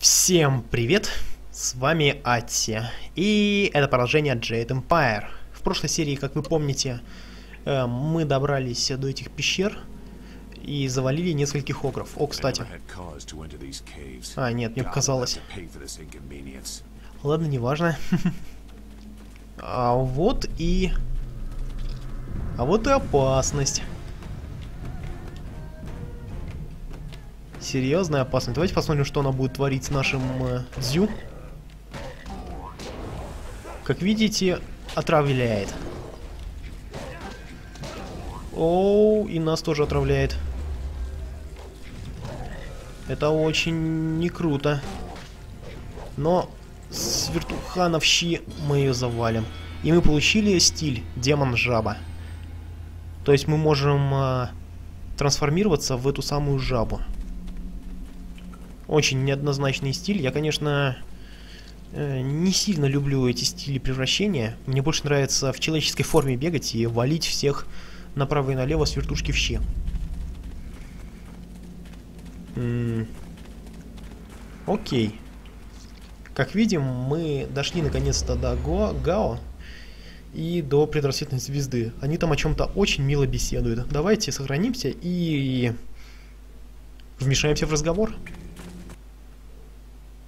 Всем привет! С вами Атси. И это продолжение Jade Empire. В прошлой серии, как вы помните, э, мы добрались до этих пещер и завалили нескольких огров. О, кстати. А, нет, мне показалось. Ладно, неважно. А вот и... А вот и опасность. Серьезная опасность. Давайте посмотрим, что она будет творить с нашим э, Дзю. Как видите, отравляет. Оу, и нас тоже отравляет. Это очень не круто. Но с вертуханов щи мы ее завалим. И мы получили стиль демон-жаба. То есть мы можем э, трансформироваться в эту самую жабу. Очень неоднозначный стиль. Я, конечно, э, не сильно люблю эти стили превращения. Мне больше нравится в человеческой форме бегать и валить всех направо и налево с вертушки в щи. М Окей. Как видим, мы дошли наконец-то до Го Гао и до предрассветной звезды. Они там о чем-то очень мило беседуют. Давайте сохранимся и вмешаемся в разговор.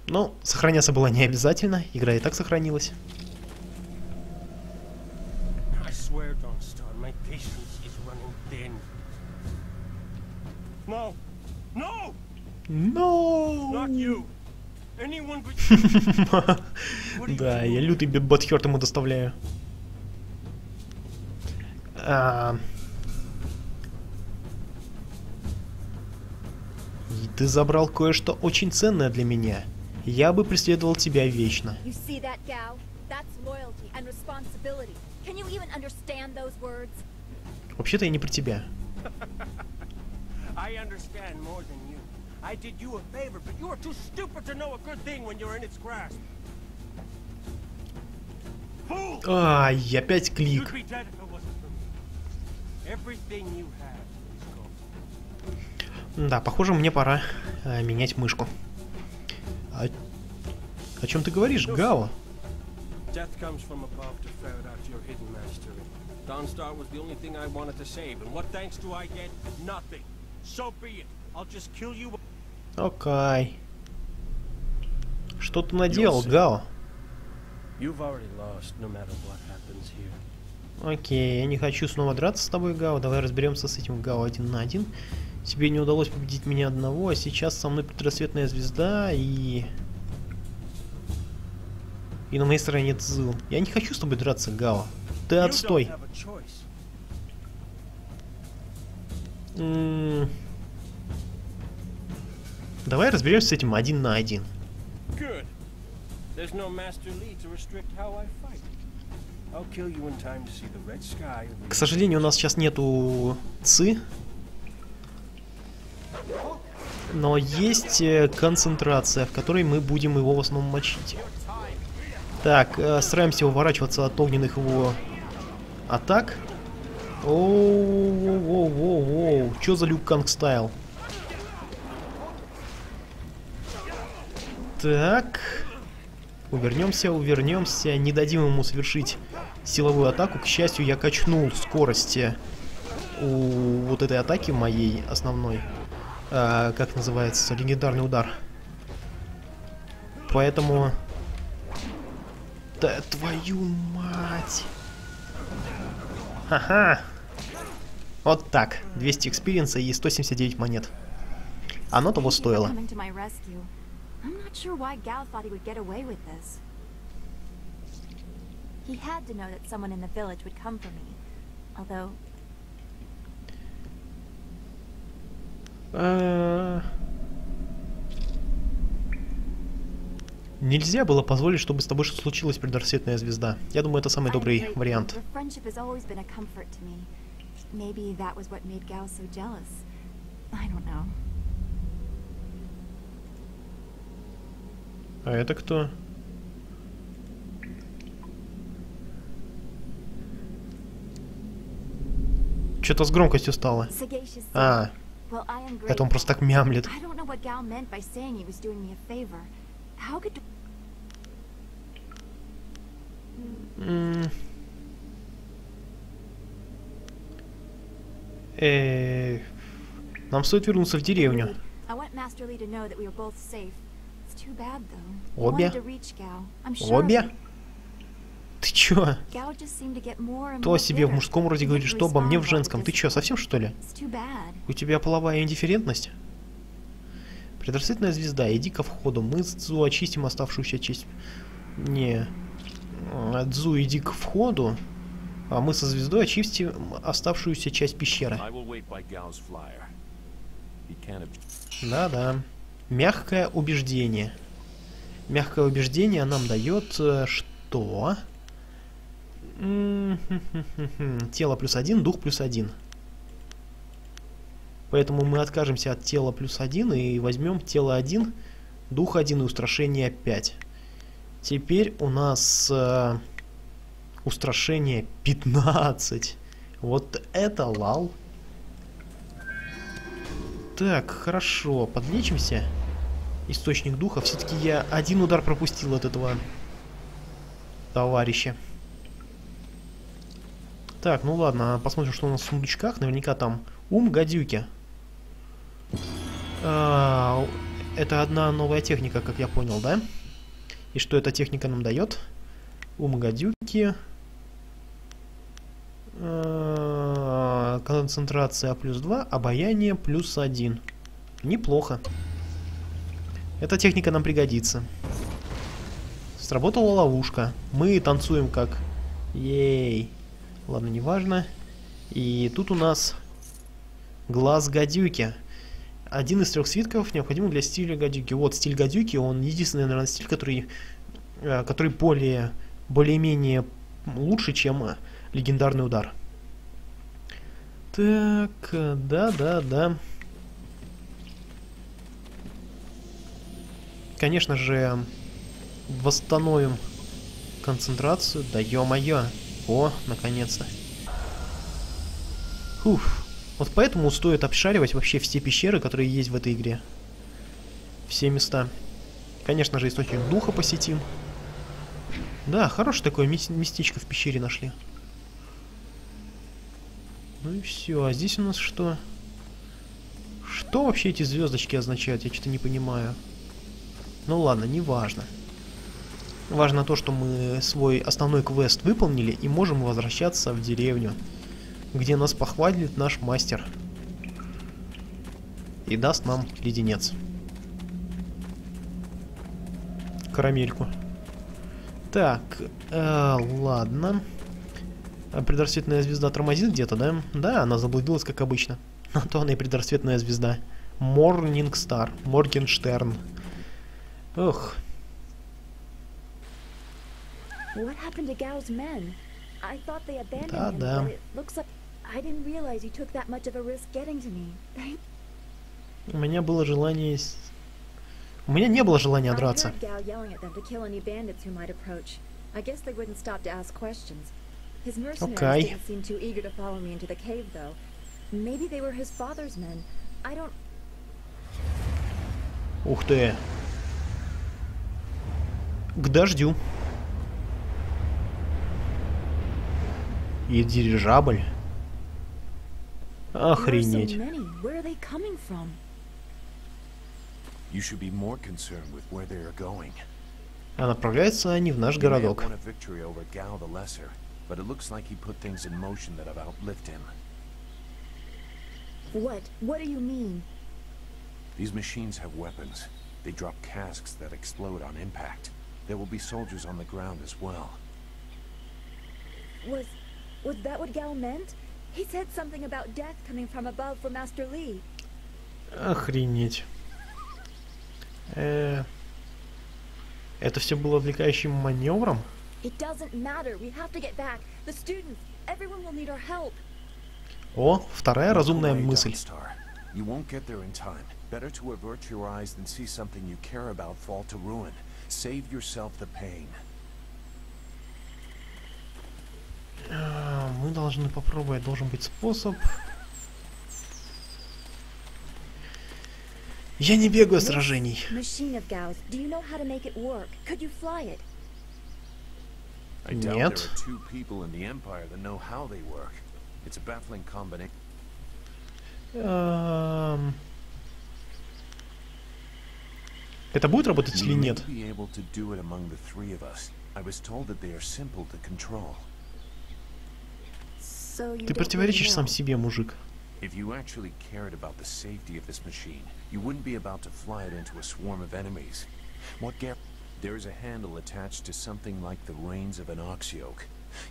Но сохраняться было не обязательно, игра и так сохранилась. No! No! No! Да, я лютый батхерт ему доставляю. А... И ты забрал кое-что очень ценное для меня. Я бы преследовал тебя вечно. Вообще-то я не про тебя. I did you a favor, but you are too stupid to know a good thing when you're in its grasp. Fool! Ай, опять клик. Да, похоже, мне пора э, менять мышку. А... О чем ты говоришь, Гао? Death comes from above to ferret out your hidden mastery. Dawnstar was the only thing I wanted to save, and what thanks do I get? Nothing. So be it. I'll just kill you. Окей. Что ты наделал, Гао? You've already lost, no matter what happens here. Окей, я не хочу снова драться с тобой, Гао. Давай разберемся с этим Гао один на один. Тебе не удалось победить меня одного, а сейчас со мной предрассветная звезда и... И на моей стороне Цзу. Я не хочу с тобой драться, Гао. Ты отстой. М, Давай разберемся с этим один на один. К сожалению, у нас сейчас нету ЦИ. Но есть э, концентрация, в которой мы будем его в основном мочить. Так, э, стараемся уворачиваться от огненных его атак. Оу-воу-воу-воу. Чё за Люк Канг стайл? Так. Увернемся, увернемся. Не дадим ему совершить силовую атаку. К счастью, я качнул скорости у вот этой атаки моей основной. А, как называется? Легендарный удар. Поэтому... Да твою мать! Ха-ха! Вот так. 200 experience а и 179 монет. Оно того стоило. He had to know that someone in the village would come for me. Although, А, Нельзя было позволить, чтобы с тобой что случилось, предрассветная звезда. Я думаю, это самый добрый вариант. А это кто? Что-то с громкостью стало. А, это он просто так мямлит. Э, Нам стоит вернуться в деревню. Обе? Обе? Чё? То о себе в мужском роде didn't что обо мне в женском. Ты чё, совсем что ли? У тебя половая индифферентность? Предрассветная звезда, иди ко входу. Мы с Дзу очистим оставшуюся часть... Не. А, Дзу, иди к входу. А мы со звездой очистим оставшуюся часть пещеры. Да-да. Мягкое убеждение. Мягкое убеждение нам дает э, что? Тело плюс один, дух плюс один. Поэтому мы откажемся от тела плюс один и возьмем тело один, дух один и устрашение 5. Теперь у нас э, устрашение 15. Вот это лал. Так, хорошо, подлечимся. Источник духа. Все-таки я один удар пропустил от этого товарища. Так, ну ладно, посмотрим, что у нас в сундучках. Наверняка там ум гадюки. А, это одна новая техника, как я понял, да? И что эта техника нам дает? Ум гадюки. А, Концентрация плюс 2, обаяние плюс 1. Неплохо. Эта техника нам пригодится. Сработала ловушка. Мы танцуем как... Ей. Ладно, неважно. И тут у нас глаз гадюки. Один из трех свитков необходим для стиля гадюки. Вот стиль гадюки, он единственный, наверное, стиль, который, э, который более, более-менее лучше, чем легендарный удар. Так, да-да-да. Конечно же, восстановим концентрацию. Да ё-моё. О, наконец-то. Уф. Вот поэтому стоит обшаривать вообще все пещеры, которые есть в этой игре. Все места. Конечно же, источник духа посетим. Да, хорошее такое мес- местечко в пещере нашли. Ну и все. А здесь у нас что? Что вообще эти звездочки означают? Я что-то не понимаю. Ну ладно, не важно. Важно то, что мы свой основной квест выполнили и можем возвращаться в деревню, где нас похвалит наш мастер. И даст нам леденец. Карамельку. Так, э, ладно. А Предрассветная звезда тормозит где-то, да? Да, она заблудилась, как обычно. А то она и предрассветная звезда. Морнинг Стар. Моргенштерн. Ох, What happened to Gao's men? I thought they abandoned Да, him, да. but it looks like I didn't realize you took that much of a risk getting to me. Thank у меня было желание... У меня не было желания драться. I guess they wouldn't stop to ask questions. His mercenaries Okay. didn't seem too eager to follow me into the cave, though. Maybe they were his father's men. I don't. Ух ты. К дождю. И дирижабль. There are so Охренеть. many. Where are they coming from? You should be more concerned with where they are going. А направляются они в наш городок. but it looks like he put things in motion that have outlived him. What? What do you mean? These machines have weapons. They drop casks that explode on impact. There will be soldiers on the ground as well. Was was that what Gao meant? He said something about death coming from above for Master Lee. Охренеть. Э, Это все было отвлекающим маневром? It doesn't matter. We have to get back. The students, everyone will need our help. О, вторая Look разумная away, мысль. Dawnstar. You won't get there in time. Better to avert your eyes than see something you care about fall to ruin. Save yourself the pain. Мы должны попробовать, должен быть способ. Я не бегаю This сражений. Нет. Эм, Это будет работать или нет? Ты противоречишь сам себе, мужик. If you actually cared about the safety of this machine, you wouldn't be about to fly it into a swarm of enemies. What gar- There is a handle attached to something like the reins of an ox yoke.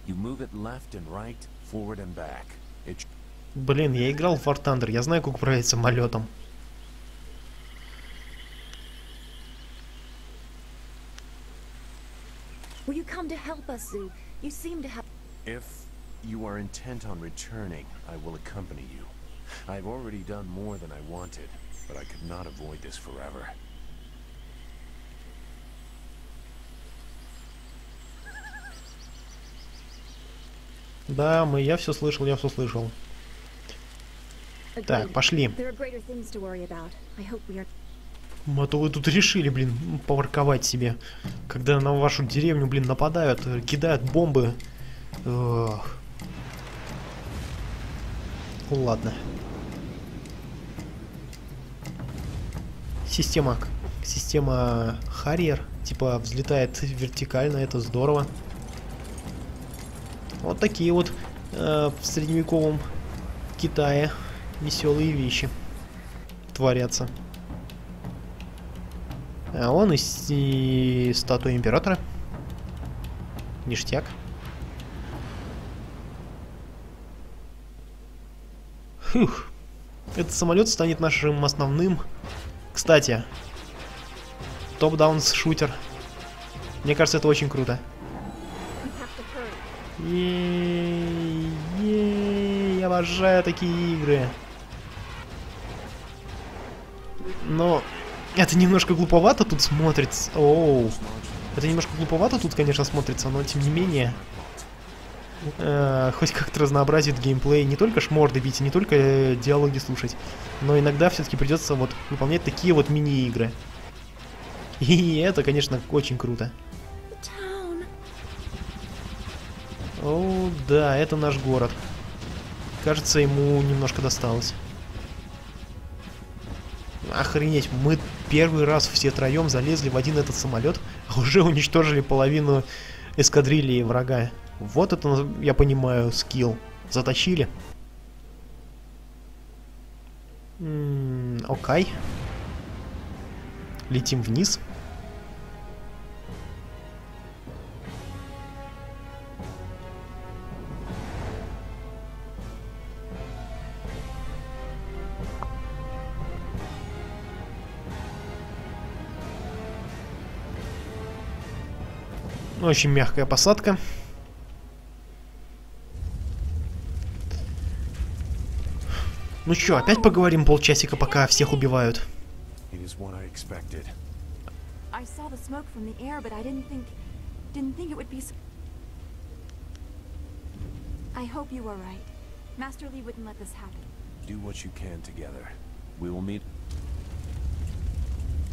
You move it left and right, forward and back. It Блин, я играл в War Thunder, я знаю, как управлять самолетом. Will you come to help us, Zoo? You seem to have. If you are intent on returning, I will accompany you. I've already done more than I wanted, but I could not avoid this forever. Да, мы, я все слышал, я все слышал. Так, пошли. А то вы тут решили, блин, поворковать себе. Когда на вашу деревню, блин, нападают, э, кидают бомбы. Ох. Ну ладно. Система, система Харьер, типа взлетает вертикально, это здорово. Вот такие вот э, в средневековом Китае веселые вещи творятся. А он из и статуя императора. Ништяк. Фух. Этот самолет станет нашим основным. Кстати, топ-даун шутер. Мне кажется, это очень круто. Ей, я обожаю такие игры. Но это немножко глуповато тут смотрится. Оу. Это немножко глуповато тут, конечно, смотрится, но тем не менее. Э, хоть как-то разнообразит геймплей. Не только шморды бить, не только э, диалоги слушать. Но иногда все-таки придется вот выполнять такие вот мини-игры. И это, конечно, очень круто. О, да, это наш город. Кажется, ему немножко досталось. Охренеть, мы первый раз все троем залезли в один этот самолет, а уже уничтожили половину эскадрильи врага. Вот это, я понимаю, скилл. Заточили. М, Окей. Летим вниз. Очень мягкая посадка. Ну чё, опять поговорим полчасика, пока всех убивают. I hope you are right. Master Lee wouldn't let this happen. Do what you can together. We will meet.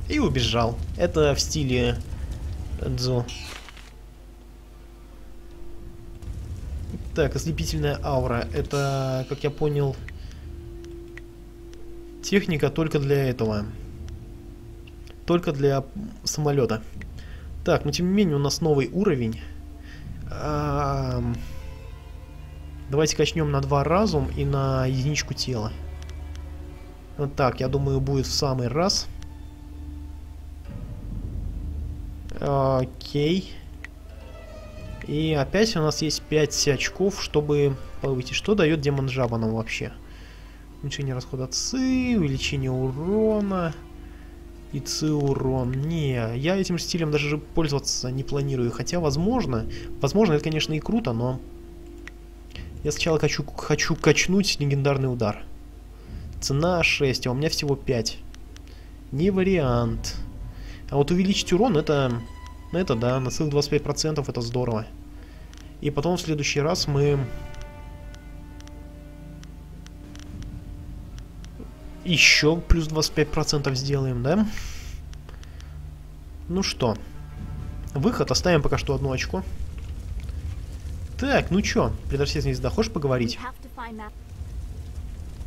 И убежал. Это в стиле Дзо. Так, ослепительная аура. Это, как я понял, техника только для этого. Только для самолета. Так, но тем не менее у нас новый уровень. Давайте качнем на два разум и на единичку тела. Вот так, я думаю, будет в самый раз. Окей. И опять у нас есть 5 очков, чтобы повысить. Что дает демон жаба нам вообще? Уменьшение расхода ЦИ, увеличение урона и ЦИ урон. Не, я этим стилем даже пользоваться не планирую. Хотя, возможно, возможно, это, конечно, и круто, но я сначала хочу, хочу качнуть легендарный удар. Цена 6, а у меня всего 5. Не вариант. А вот увеличить урон, это... Это да, на целых 25% это здорово. И потом в следующий раз мы... Еще плюс 25% сделаем, да? Ну что, выход, оставим пока что одно очко. Так, ну чё, предрассветная звезда, хочешь поговорить?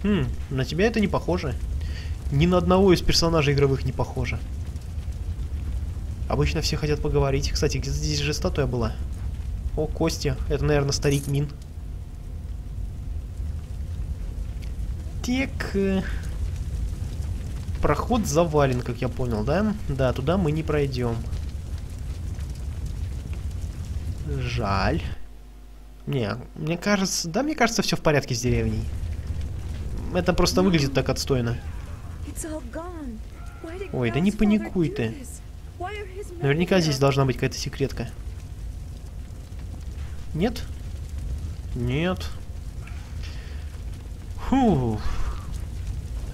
Хм, на тебя это не похоже. Ни на одного из персонажей игровых не похоже. Обычно все хотят поговорить. Кстати, где здесь же статуя была? О, Костя. Это, наверное, старик Мин. Так. Проход завален, как я понял, да? Да, туда мы не пройдем. Жаль. Не, мне кажется... Да, мне кажется, все в порядке с деревней. Это просто выглядит так отстойно. Ой, да не паникуй ты. Наверняка здесь должна быть какая-то секретка. Нет? Нет. Фу.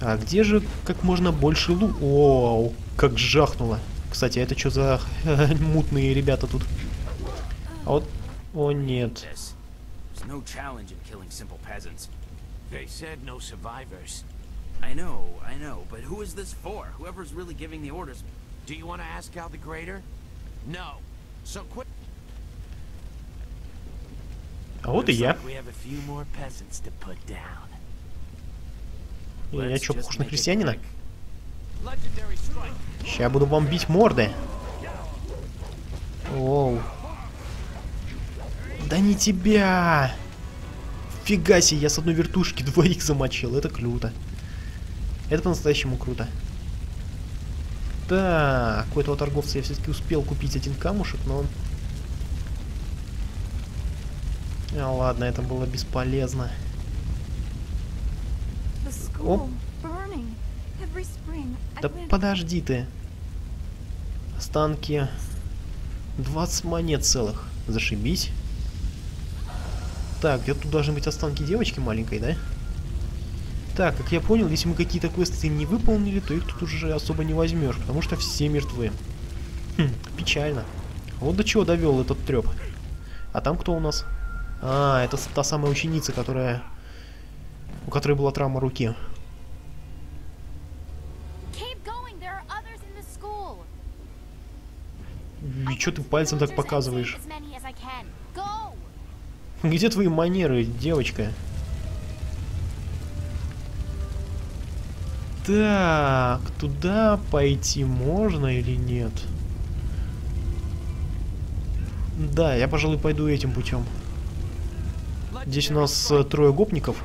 А где же как можно больше лу... Оу, как жахнуло. Кстати, а это что за мутные ребята тут? А вот... О, нет. They said no survivors. I know, I know, but who is this for? Whoever's really giving the orders. Do you want to ask Al the Greater? No. So quit. А вот и я. we have a few more peasants to put down. Я что, похож на христианина? Сейчас я буду вам бить морды. Оу. Да не тебя! Фига себе, я с одной вертушки двоих замочил. Это круто. Это по-настоящему круто. Так, у этого торговца я все-таки успел купить один камушек, но... А, ладно, это было бесполезно. I Да подожди ты. Останки 20 монет целых. Зашибись. Так, где тут должны быть останки девочки маленькой, да? Так, как я понял, если мы какие-то квесты не выполнили, то их тут уже особо не возьмешь, потому что все мертвы. Хм, печально. Вот до чего довел этот треп. А там кто у нас? А, это та самая ученица, которая... У которой была травма руки. И чё ты пальцем так показываешь? Где твои манеры, девочка? Так, туда пойти можно или нет? Да, я, пожалуй, пойду этим путем. Здесь у нас э, трое гопников.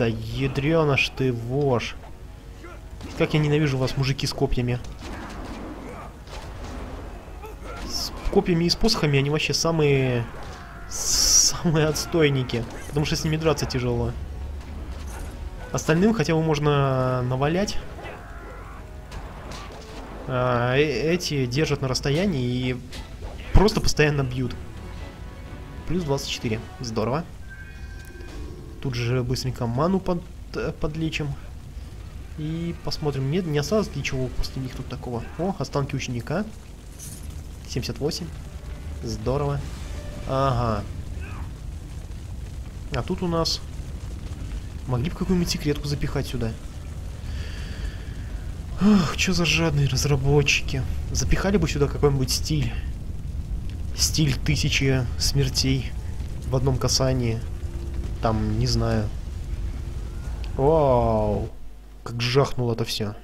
Да ядрёна ж ты вошь. Как я ненавижу вас, мужики с копьями. С копьями и с посохами они вообще самые... Самые отстойники. Потому что с ними драться тяжело. Остальным хотя бы можно навалять. А, э- эти держат на расстоянии и просто постоянно бьют. Плюс 24. Здорово. Тут же быстренько ману под, э, подлечим. И посмотрим, нет, не осталось ли чего после них тут такого. О, останки ученика. 78. Здорово. Ага. А тут у нас... Могли бы какую-нибудь секретку запихать сюда. Ах, что за жадные разработчики. Запихали бы сюда какой-нибудь стиль. Стиль тысячи смертей в одном касании. Там, не знаю. Вау. Как жахнуло это все.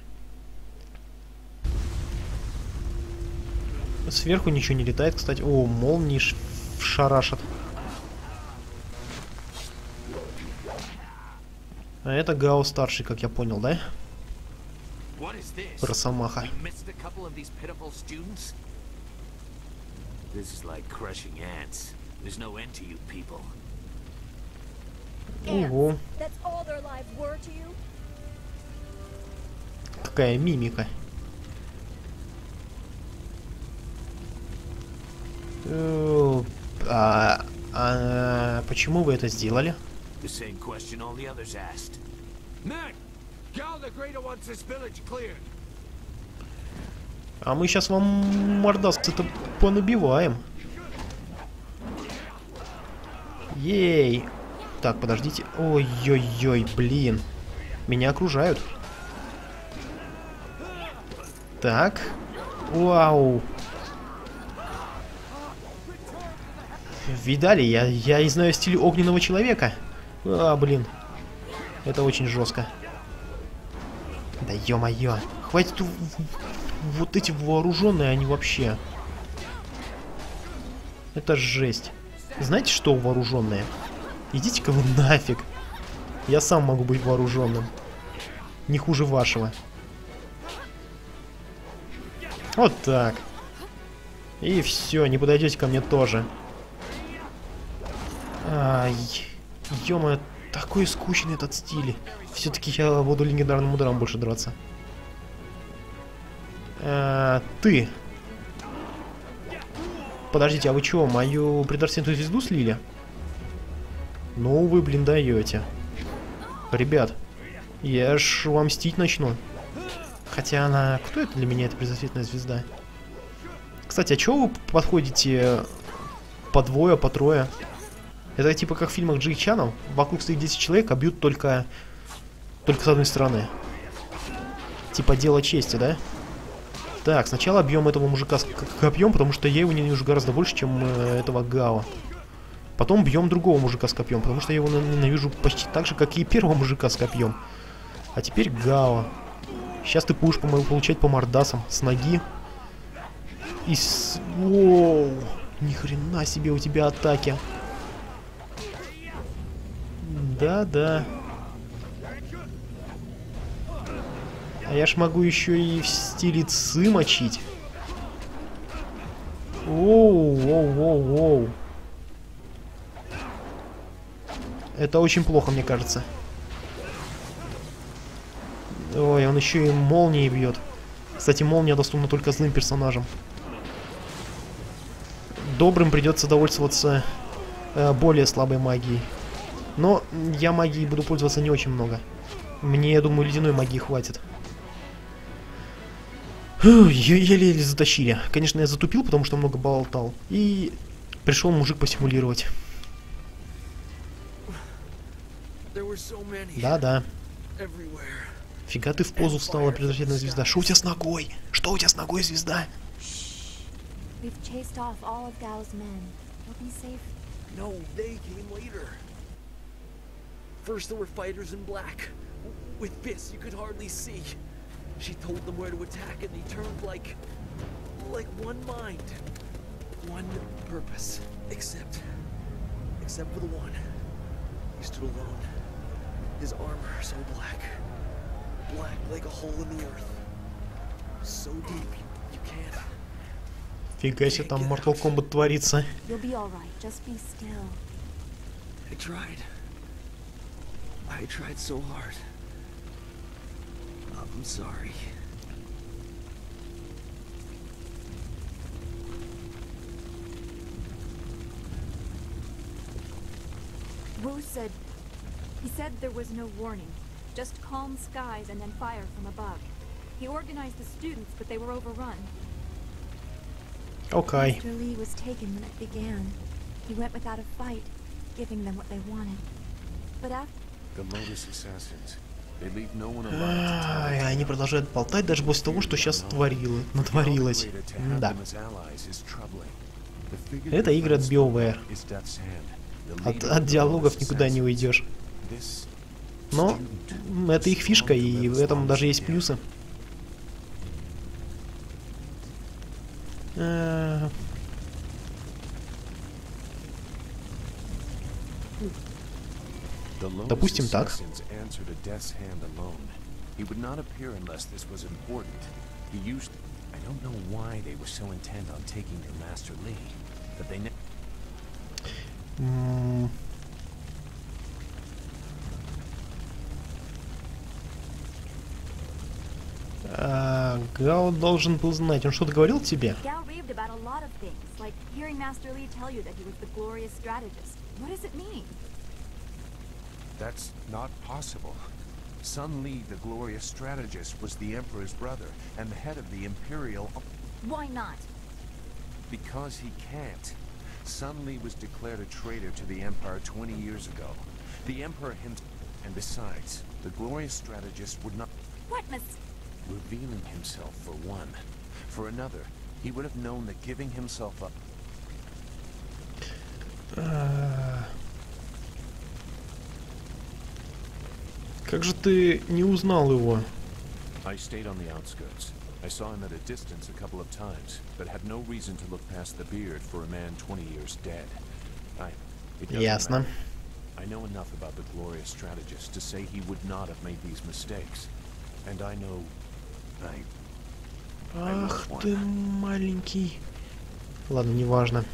Сверху ничего не летает, кстати. О, молнии шарашат. А это Гао старший, как я понял, да? Росомаха. This is like crushing ants. There's no end to you people. Ого, Ants. That's all their lives were to you? какая мимика. Э, А, а почему вы это сделали? А мы сейчас вам мордасцы-то понабиваем. Ей! Так, подождите. Ой-ой-ой, блин. Меня окружают. Так. Вау. Видали? Я, я и знаю стиль огненного человека. А, блин. Это очень жестко. Да ё-моё. Хватит вот эти вооруженные они вообще. Это жесть. Знаете что, вооруженные? Идите-ка вы нафиг. Я сам могу быть вооруженным. Не хуже вашего. Вот так. И все, не подойдете ко мне тоже. Ай, ё такой скучный этот стиль. Все-таки я буду легендарным ударом больше драться. А, ты. Подождите, а вы чего, мою предорсентную звезду слили? Ну, вы, блин, даете. Ребят, я ж вам мстить начну. Хотя она... Кто это для меня, эта предзащитная звезда? Кстати, а чего вы подходите по двое, по трое? Это типа как в фильмах Джеки Чаном. Вокруг стоит 10 человек, а бьют только... Только с одной стороны. Типа дело чести, да? Так, сначала бьем этого мужика копьем, потому что я его ненавижу гораздо больше, чем э, этого Гао. Потом бьем другого мужика с копьем, потому что я его ненавижу почти так же, как и первого мужика с копьем. А теперь Гао. Сейчас ты будешь по получать по мордасам с ноги. И с... Воу! Ни хрена себе у тебя атаки. Да-да. А я ж могу еще и в стиле цы мочить. Воу, воу, воу, воу. Это очень плохо, мне кажется. Ой, он еще и молнией бьет. Кстати, молния доступна только злым персонажам. Добрым придется довольствоваться э, более слабой магией. Но я магией буду пользоваться не очень много. Мне, я думаю, ледяной магии хватит. Еле-еле затащили. Конечно, я затупил, потому что много болтал. И пришел мужик посимулировать. Да-да. Фига ты в позу встала, предотвратительная звезда. Что у тебя с ногой? Что у тебя с ногой, звезда? No, they came later. First there were fighters in black. With fists you could hardly see. She told them where to attack and they turned like... like one mind. One purpose. Except... except for the one. He stood alone. His armor so black. Black like a hole in the earth. So deep you can't... Фига себе, там Mortal Kombat творится. You'll be alright. Just be still. I tried. I tried so hard. I'm sorry. Wu said... He said there was no warning. Just calm skies and then fire from above. He organized the students, but they were overrun. Окей. Master Lee was taken when it began. He went without a fight, giving them what they wanted. But after... The Lotus Assassins. They leave no one alive to tell Ай, они продолжают болтать даже после того, что сейчас творило, натворилось. Да. Это игры от BioWare. От, от диалогов никуда не уйдешь. Но это их фишка, и в этом даже есть плюсы. Э, Допустим, так. He would not appear unless this was important. He used. I don't know why they were so intent on taking their Master Lee, but they. Ne- м, а, Гао должен был знать. Он что-то говорил тебе? Gao raved about a lot of things, like hearing Master Lee tell you that he was the glorious strategist. What does it mean? That's not possible. Sun Li, the glorious strategist, was the Emperor's brother and the head of the Imperial. Why not? Because he can't. Sun Li was declared a traitor to the Empire 20 years ago. The Emperor himself. And besides, the glorious strategist would not What mis... revealing himself for one. For another, he would have known that giving himself up А. Как же ты не узнал его? I stayed on the outskirts. I saw him at a distance a couple of times, but had no reason to look past the beard for a man 20 years dead. I. It doesn't Ясно. matter. I know enough about the glorious strategist to say he would not have made these mistakes. And I know. Ах ты маленький. Ладно, неважно.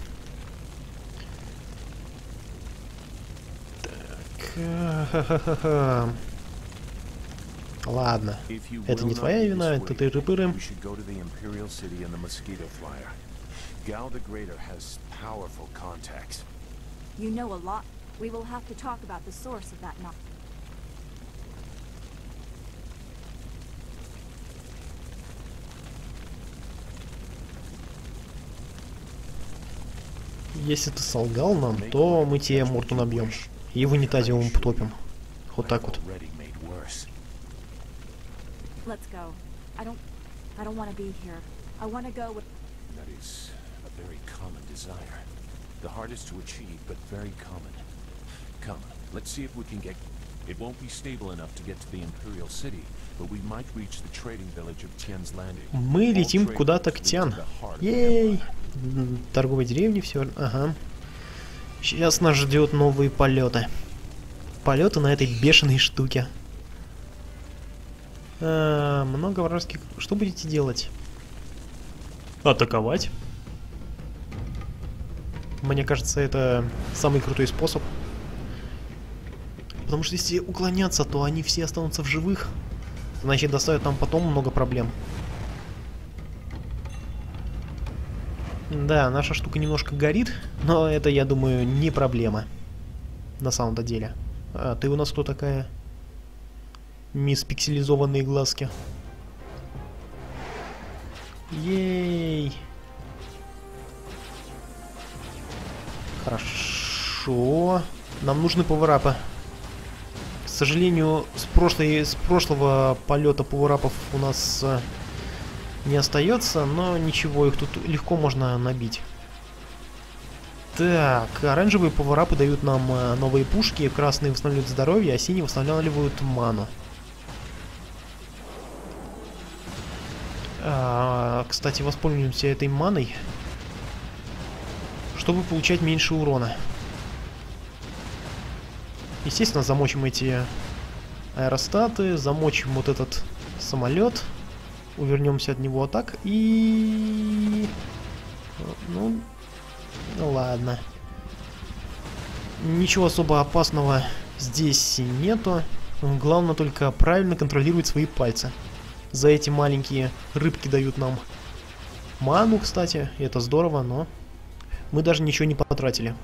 Так. Ладно. Это не твоя вина, это ты. Gal the Greater has powerful contacts. You know a lot. We will have to talk about the source of that knowledge. Если ты солгал нам, то мы тебе морду набьем. И в унитазе потопим. Вот так вот. Let's go. I don't... I don't want to be here. I want to go with... That is a very common desire. The hardest to achieve, but very common. Come, let's see if we can get... It won't be stable enough to get to the Imperial City, but we might reach the trading village of Tian's Landing. Мы летим куда-то к Тян. Ей! Торговой деревни, все. Ага. Сейчас нас ждет новые полеты. Полеты на этой бешеной штуке. А, много вражеских... Что будете делать? Атаковать. Мне кажется, это самый крутой способ. Потому что если уклоняться, то они все останутся в живых. Значит, доставят нам потом много проблем. Да, наша штука немножко горит, но это, я думаю, не проблема. На самом-то деле. А ты у нас кто такая? Мисс пикселизованные глазки. Ей. Хорошо. Нам нужны поворапы. К сожалению, с, прошлой, с прошлого полета поворапов у нас э, не остается, но ничего, их тут легко можно набить. Так, оранжевые поворапы дают нам э, новые пушки, красные восстанавливают здоровье, а синие восстанавливают ману. А, кстати, воспользуемся этой маной, чтобы получать меньше урона. Естественно, замочим эти аэростаты, замочим вот этот самолет, увернемся от него так и... Ну, ну ладно. Ничего особо опасного здесь нету. Главное только правильно контролировать свои пальцы. За эти маленькие рыбки дают нам ману, кстати. Это здорово, но мы даже ничего не потратили.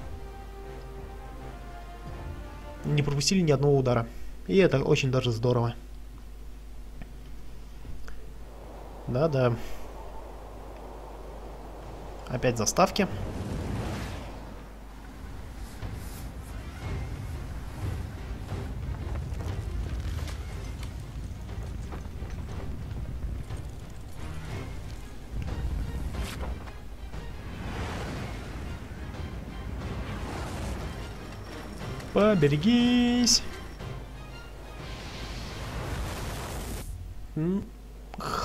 Не пропустили ни одного удара. И это очень даже здорово. Да-да. Опять заставки. Поберегись.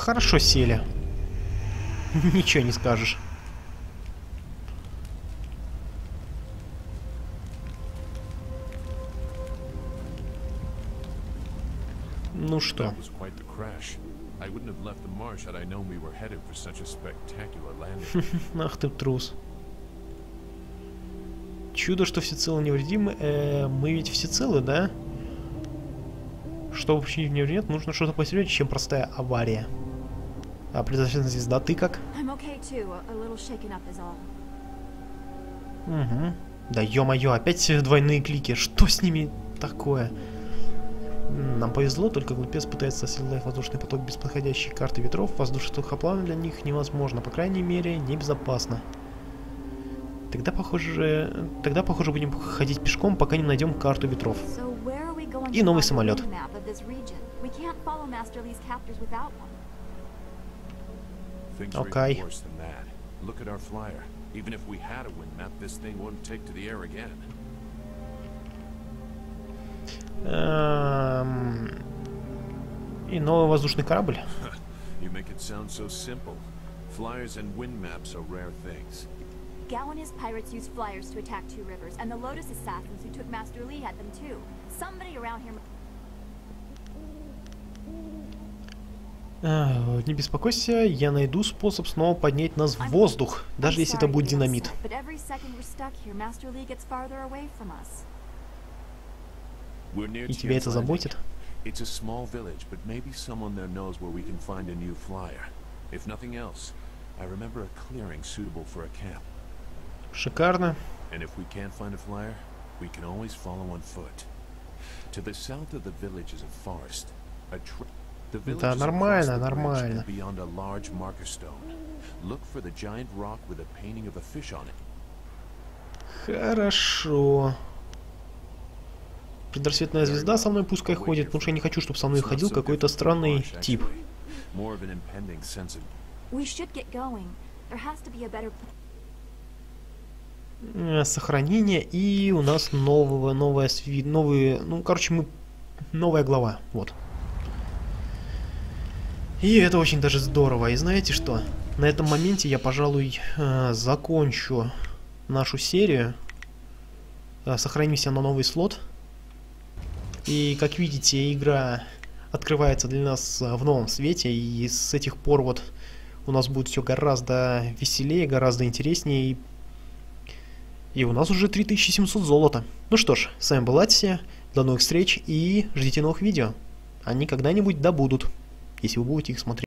Хорошо сели. Ничего не скажешь. Ну что, ах ты трус. Чудо, что все целы невредимы. Э, мы ведь все целы, да? Чтобы починить невредимость, нужно что-то посерьезнее, чем простая авария. А предательная звезда, ты как? Угу. Да ё-моё, опять двойные клики. Что с ними такое? Нам повезло, только глупец пытается оседлать воздушный поток без подходящей карты ветров. Воздушный столкоплавание для них невозможно, по крайней мере, небезопасно. Тогда, похоже, тогда, похоже, будем ходить пешком, пока не найдем карту ветров. И новый самолет. Things are Okay. even worse than that. Look at our flyer. Even if we had a wind map, this thing wouldn't take to the air again. Эм, И новый воздушный корабль. You make it sound so simple. Flyers and wind maps are rare things. Gao and his pirates used flyers to attack Two Rivers, and the Lotus assassins who took Master Lee had them too. Somebody around here. Не беспокойся, я найду способ снова поднять нас в воздух, даже если это будет динамит. И тебя это заботит? It's a small village, but maybe someone there knows where we can find a new flyer. If nothing else, I remember a clearing suitable for a camp. Шикарно. And if we can't find a flyer, we can always follow on foot. To the south of the village is a forest. A tr- the village Да нормально, нормально. Хорошо. Предрассветная звезда со мной пускай ходит, потому что я не хочу, чтобы со мной ходил какой-то странный тип. Э, Сохранение и у нас нового, новая, сви- новые, ну, короче, мы, новая глава, вот. И это очень даже здорово. И знаете что? На этом моменте я, пожалуй, э, закончу нашу серию. Э, Сохранимся на новый слот. И, как видите, игра открывается для нас э, в новом свете. И с этих пор вот у нас будет все гораздо веселее, гораздо интереснее. И и у нас уже 3700 золота. Ну что ж, с вами был Атси. До новых встреч и ждите новых видео. Они когда-нибудь да будут, если вы будете их смотреть.